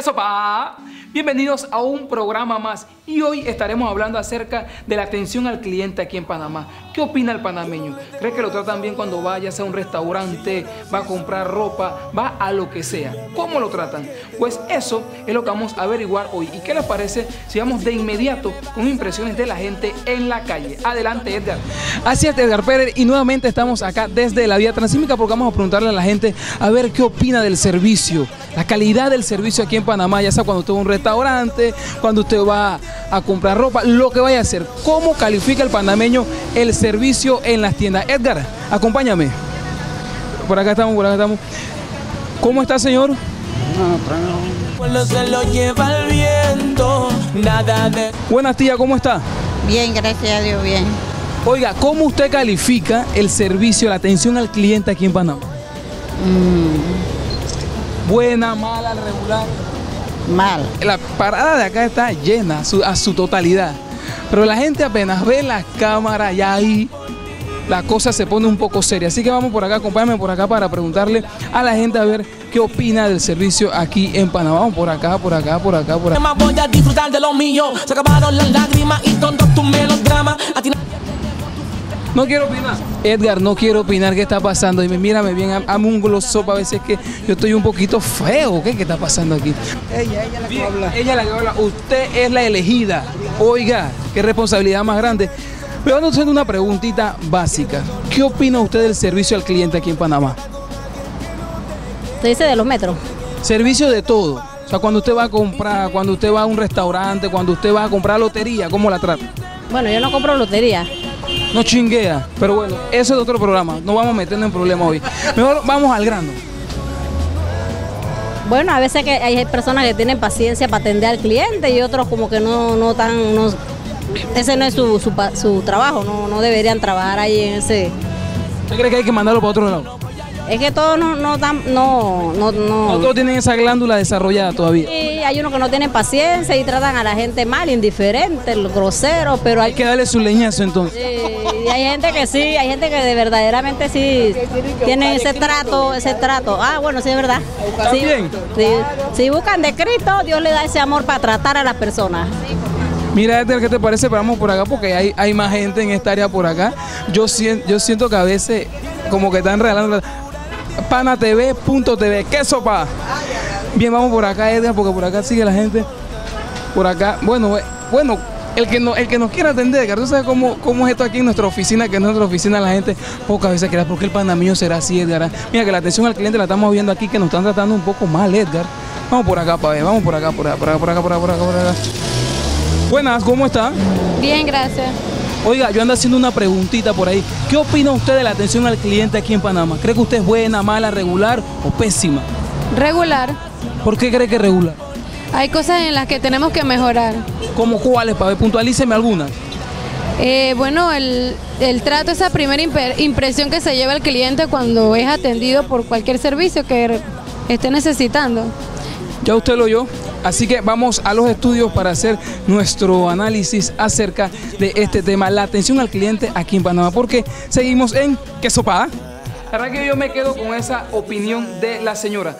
¿Qué sopa? Bienvenidos a un programa más y hoy estaremos hablando acerca de la atención al cliente aquí en Panamá. ¿Qué opina el panameño? ¿Cree que lo tratan bien cuando vaya a un restaurante, va a comprar ropa, va a lo que sea? ¿Cómo lo tratan? Pues eso es lo que vamos a averiguar hoy. ¿Y qué les parece si vamos de inmediato con impresiones de la gente en la calle? Adelante, Edgar. Así es, Edgar Pérez, y nuevamente estamos acá desde la vía transímica porque vamos a preguntarle a la gente a ver qué opina del servicio, la calidad del servicio aquí en Panamá, ya sea cuando usted va a un restaurante, cuando usted va a comprar ropa, lo que vaya a hacer. ¿Cómo califica el panameño el servicio en las tiendas? Edgar, acompáñame. Por acá estamos, por acá estamos. ¿Cómo está, señor? se lo lleva el viento, nada de... Buenas, tía, ¿cómo está? Bien, gracias a Dios, bien. Oiga, ¿cómo usted califica el servicio, la atención al cliente aquí en Panamá? Buena, mala, regular. Mal. La parada de acá está llena a su, a su totalidad. Pero la gente apenas ve las cámaras ya ahí, la cosa se pone un poco seria. Así que vamos por acá, acompáñame por acá para preguntarle a la gente a ver qué opina del servicio aquí en Panamá. Vamos por acá, por acá, por acá, por acá. Más voy a disfrutar de lo mío. Se acabaron las lágrimas y todos tus melodramas. No- quiero opinar. Edgar, no quiero opinar qué está pasando. Dime, mírame bien, hazme un glosopa a veces que yo estoy un poquito feo. ¿Qué, qué está pasando aquí? Ella, ella la Bien, Ella es la que habla. Usted es la elegida. Oiga, qué responsabilidad más grande. Pero vamos haciendo una preguntita básica. ¿Qué opina usted del servicio al cliente aquí en Panamá? Te dice de los metros. Servicio de todo. O sea, cuando usted va a comprar, cuando usted va a un restaurante, cuando usted va a comprar lotería, ¿cómo la trata? Bueno, yo no compro lotería. No chinguea. Pero bueno, eso es otro programa. No vamos a meternos en problemas hoy. Mejor vamos al grano. Bueno, a veces que hay personas que tienen paciencia para atender al cliente y otros como que no, no tan, no, ese no es su, su, su trabajo, no, no deberían trabajar ahí en ese. ¿Usted cree que hay que mandarlo para otro lado? Es que todos no, no no, no, No no. todos tienen esa glándula desarrollada todavía. Y hay unos que no tienen paciencia y tratan a la gente mal, indiferente, grosero, pero hay Hay que darle su leñazo entonces. Sí, y hay gente que sí, hay gente que de verdaderamente sí tienen ese trato, ese trato. Ah, bueno, sí es verdad. Sí, sí. Si buscan de Cristo, Dios le da ese amor para tratar a las personas. Mira, Edgar, ¿qué te parece? Vamos por acá porque hay, hay más gente en esta área por acá. Yo, sien- yo siento que a veces como que están regalando la- panatv.tv. ¿Qué sopa? Bien, vamos por acá, Edgar, porque por acá sigue la gente. Por acá, bueno, eh, bueno, el que, no, el que nos quiera atender, Edgar, ¿tú sabes cómo, cómo es esto aquí en nuestra oficina? Que en nuestra oficina la gente pocas veces queda, ¿por qué el panameño será así, Edgar? Ah, Mira que la atención al cliente la estamos viendo aquí, que nos están tratando un poco mal, Edgar. Vamos por acá, para ver, vamos por acá, por acá, por acá, por acá, por acá. Por acá. Buenas, ¿cómo está? Bien, gracias. Oiga, yo ando haciendo una preguntita por ahí. ¿Qué opina usted de la atención al cliente aquí en Panamá? ¿Cree que usted es buena, mala, regular o pésima? Regular. ¿Por qué cree que regular? Hay cosas en las que tenemos que mejorar. ¿Cómo cuáles? Para ver, puntualíceme algunas. Eh, bueno, el, el trato, esa primera impresión que se lleva el cliente cuando es atendido por cualquier servicio que esté necesitando. Ya usted lo oyó. Así que vamos a los estudios para hacer nuestro análisis acerca de este tema, la atención al cliente aquí en Panamá, porque seguimos en ¿Qué sopa? La verdad que yo me quedo con esa opinión de la señora.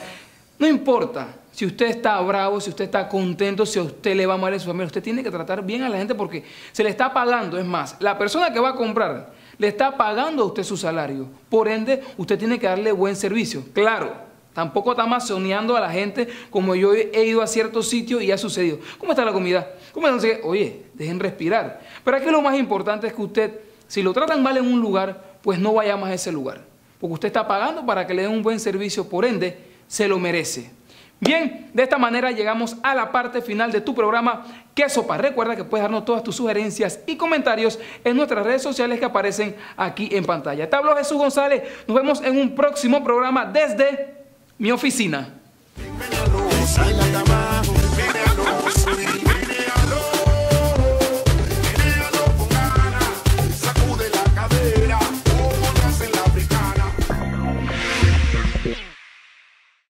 No importa si usted está bravo, si usted está contento, si a usted le va mal en su familia, usted tiene que tratar bien a la gente porque se le está pagando. Es más, la persona que va a comprar le está pagando a usted su salario. Por ende, usted tiene que darle buen servicio. Claro, Tampoco está masoneando a la gente como yo he ido a ciertos sitios y ha sucedido. ¿Cómo está la comida? ¿Cómo está? Oye, dejen respirar. Pero aquí lo más importante es que usted, si lo tratan mal en un lugar, pues no vaya más a ese lugar. Porque usted está pagando para que le den un buen servicio, por ende, se lo merece. Bien, de esta manera llegamos a la parte final de tu programa ¿Qué sopa? Recuerda que puedes darnos todas tus sugerencias y comentarios en nuestras redes sociales que aparecen aquí en pantalla. Te habló Jesús González. Nos vemos en un próximo programa desde mi oficina.